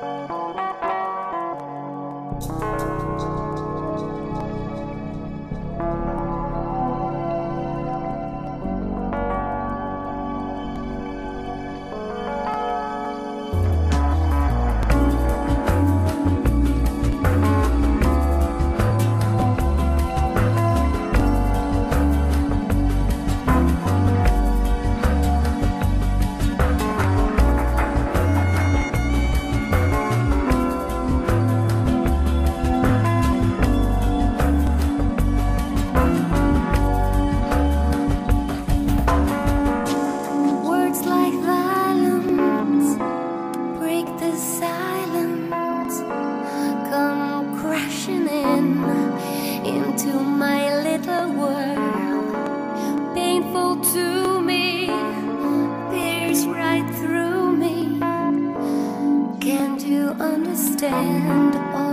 Bye. in into my little world. Painful to me, pierce right through me. Can't you understand?